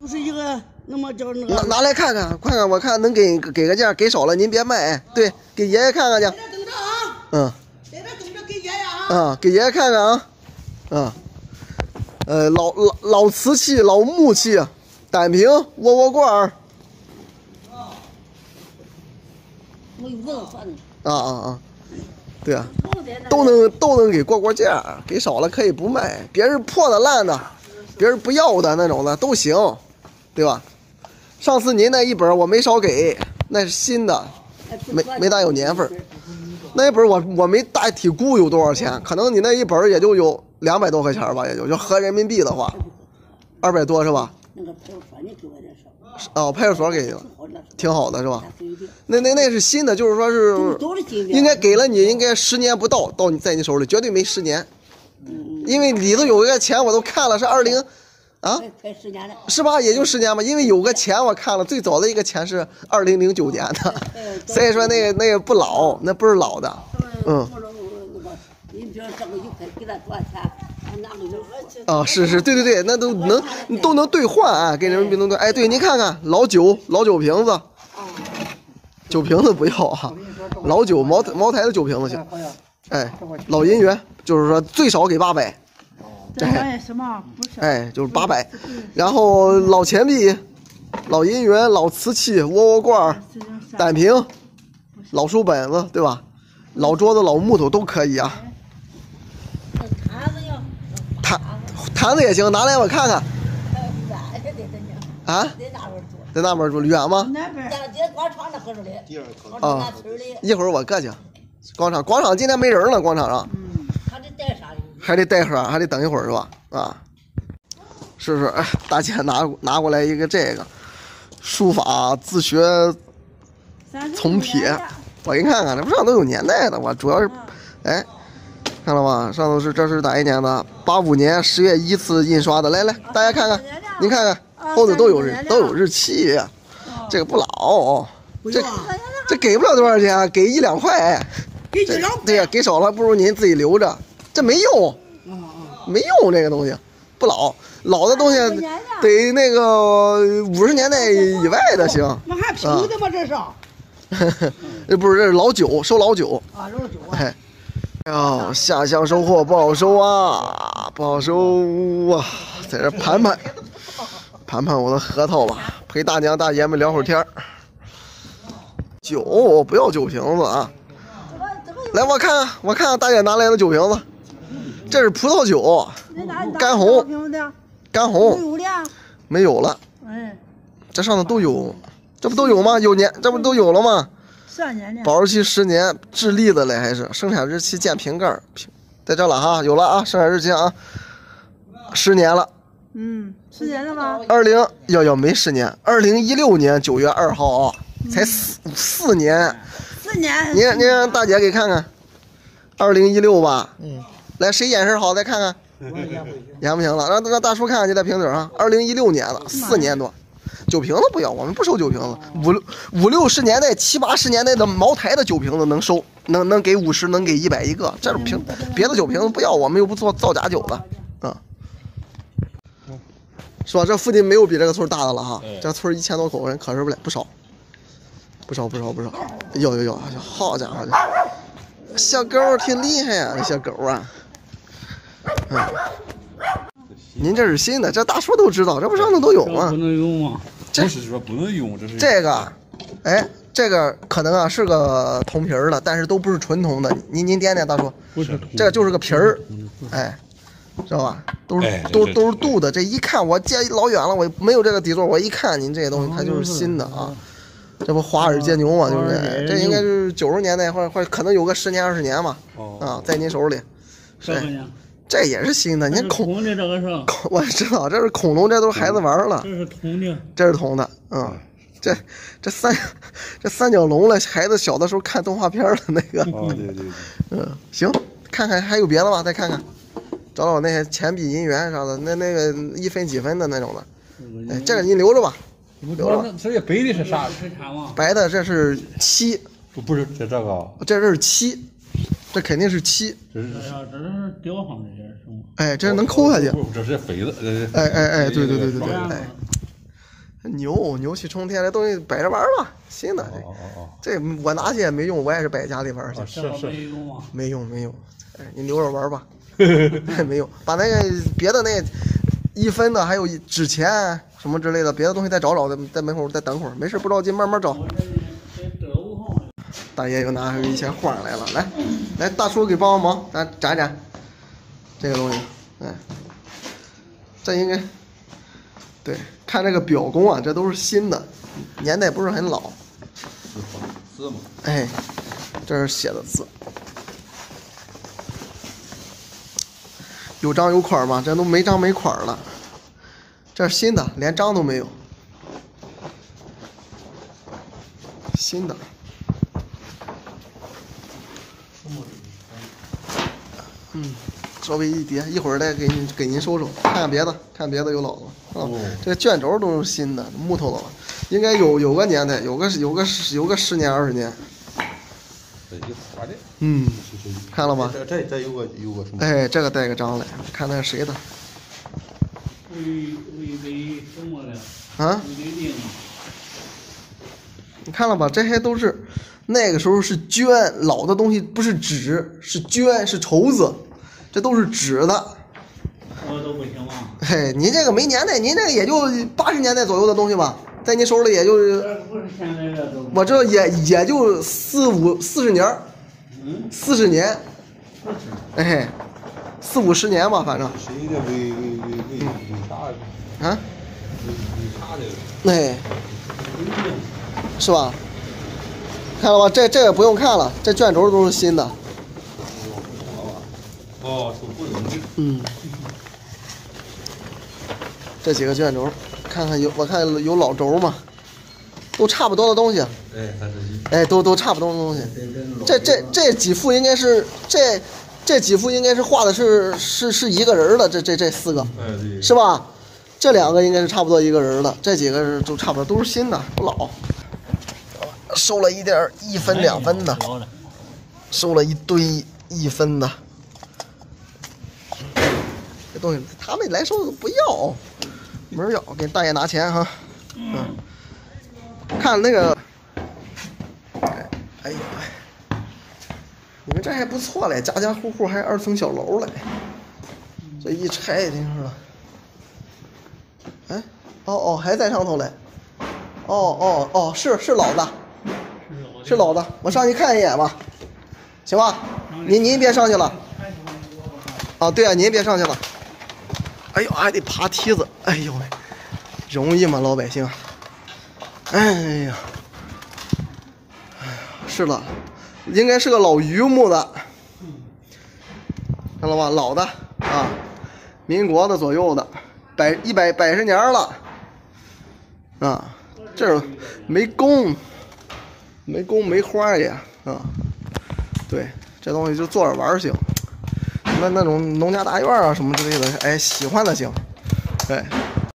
就是一个那么叫那拿个。拿来看看，看看，我看能给给个价，给少了您别卖。哎对，给爷爷看看去。在这等着啊，嗯在这等着给爷爷啊。啊，给爷爷看看啊。嗯，呃，老老老瓷器、老木器，胆瓶、窝窝罐儿我有这个算的。啊啊啊，对啊，都能都能给过过价，给少了可以不卖，别人破的烂的，别人不要的那种的都行，对吧？上次您那一本我没少给，那是新的，没没大有年份。那一本我我没大体估有多少钱，可能你那一本也就有两百多块钱吧，也就就合人民币的话，二百多是吧？那个派出所你给我点少，哦，派出所给的。挺好的是吧？那那那是新的，就是说是。应该给了你，应该十年不到到你在你手里，绝对没十年，嗯因为里头有一个钱我都看了，是二零啊十年了。是吧？也就十年吧，因为有个钱我看了，最早的一个钱是二零零九年的，所以说那个那个不老，那不是老的，嗯我说我那个，你比如这个一块给他多少钱，他拿个有啊，是是，对对对，那都能都能兑换啊，给人民币能兑。哎，对，您看看老酒老酒瓶子，酒瓶子不要啊，老酒茅台茅台的酒瓶子行。哎，老银元就是说最少给八百，这玩意什么不是？哎，就是八百。然后老钱币、老银元、老瓷器、窝窝罐儿、这种啥？单瓶、老书本子，对吧？老桌子、老木头都可以啊。坛子要坛坛子也行，拿来我看看啊，得那边做。在那边住远吗？那边广场那合着的，我啊一会儿我过去。广场，广场今天没人了，广场上还得带盒，还得等一会儿是吧？啊，是不是，哎，大姐拿拿过来一个这个书法自学从帖我给你看看，这不上都有年代的吗？主要是，哎，看了吗？上头是这是哪一年的？八五年十月一次印刷的。来来，大家看看，您看看后头都有日都有日期，这个不老，这这给不了多少钱，给一两块。这给一两对呀，给少了不如您自己留着，这没用，没用这个东西，不老，老的东西得那个五十年代以外的行。那还平的吗？这是这 不是这是老酒，收老酒。啊，收酒啊，哎，哎呦，下乡收获不好收啊，不好收啊，在这盘盘，盘盘我的核桃吧，陪大娘大爷们聊会儿天儿。酒不要酒瓶子啊！来，我看看，我看看大姐拿来的酒瓶子，这是葡萄酒，干红？干都红。没有了，哎，这上头都有，这不都有吗？有年，这不都有了吗？三年的。保质期十年，智利的嘞还是生产日期见瓶盖儿，瓶在这了哈，有了啊，生产日期啊，十年了，嗯，十年了吗？二零要要没十年，二零一六年九月二号啊，才四四年，四年。您您让大姐给看看，二零一六吧，嗯，来谁眼神好再看看，演不行了，让让大叔看看你在瓶嘴上，二零一六年了，四年多。酒瓶子不要，我们不收酒瓶子。五六五六十年代、七八十年代的茅台的酒瓶子能收，能能给五十，能给一百一个。这种瓶，别的酒瓶子不要，我们又不做造假酒的，啊，是吧？这附近没有比这个村大的了哈。这村一千多口人，可是不了不少，不少不少不少。有有有，好家伙的，小狗挺厉害呀、这小狗啊。嗯，您这是新的，这大叔都知道，这不上头都有吗不？能用吗？这不是说不能用，这是这个，哎，这个可能啊是个铜皮儿的，但是都不是纯铜的。您您掂掂，大叔，不是这个就是个皮儿，哎，知道吧？都是、都都是镀的。这一看我接老远了，我没有这个底座，我一看您这些东西，它就是新的啊。这不华尔街牛嘛，就是这，这应该是九十年代或者或者可能有个十年二十年嘛，哦啊，在您手里，这个呢？这也是新的。你看 恐，龙的，这个是，恐我知道这是恐龙，这都是孩子玩儿了。这是铜的，这是铜的，嗯，这这三这三角龙了，孩子小的时候看动画片儿的那个，哦，对对对，嗯，行，看看还有别的吗？再看看，找找那些钱币、银元啥的，那那个一分几分的那种的，哎，这个你留着吧，我说那这些白的是啥？是啥吗？白的这是七，不不是这这个啊，这是七，这肯定是七，这是这是这是雕上的，这是吗？哎，这能抠下去，不，这是肥的，哎哎哎，对对对对对，哎，牛牛气冲天，这东西摆着玩儿吧，新的。哦哦哦这我拿去也没用，我也是摆家里玩儿去是是，没用啊。没用没用。哎，你留着玩儿吧，没用。把那个别的那一分的，还有纸钱什么之类的，别的东西再找找，在在门口再等会儿，没事不着急，慢慢找。大爷又拿出一些画来了，来，来，大叔给帮帮忙，咱展展这个东西，哎，这应该，对，看这个表工啊，这都是新的，年代不是很老，字嘛，哎，这是写的字，有章有款吗？这都没章没款了，这是新的，连章都没有，新的。嗯，稍微一叠，一会儿再给您给您收收，看看别的，看别的有老的吗？啊，这卷轴都是新的，木头的了，应该有有个年代，有个有个有个十年二十年。嗯。看了吗？这这这有个有个什么？哎，这个带个章来，看那是谁的啊。你看了吧？这些都是那个时候是绢，老的东西不是纸，是绢，是绸子，这都是纸的。我都不行啊。嘿，您这个没年代，您这个也就八十年代左右的东西吧，在您手里也就是这不是现在这都。我这也也就四五四十年儿，嗯，四十年，不是。哎，四五十年吧，反正谁的为为为为为啥？啊，为为啥的？哎，是吧？看了吧？这这个不用看了，这卷轴都是新的。哦，是不容易。嗯，这几个卷轴，看看有我看有老轴吗？都差不多的东西，哎，都都差不多的东西。这这这几幅应该是这这几幅应该是画的是是是一个人儿的，这这这四个。是吧？这两个应该是差不多一个人儿的，这几个是都差不多，都是新的，不老。收了一点一分两分的，收了一堆一分的。这东西他们来收不要，没人要，给大爷拿钱哈。嗯，看那个，哎哎呦哎，你们这还不错嘞，家家户户还二层小楼嘞，这一拆听说了。哎，哦哦，还在上头嘞。哦哦哦，是是老的，是老的，我上去看一眼吧，行吧？您您别上去了。啊，对啊，您别上去了。哎呦，还得爬梯子，哎呦喂，容易吗，老百姓？哎呀，哎呀，是的，应该是个老榆木的，看了吧？老的啊，民国的左右的，百一百百十年了，啊，这儿没工，没工没花也啊，对，这东西就坐着玩行。那那种农家大院啊什么之类的，哎，喜欢的行，对，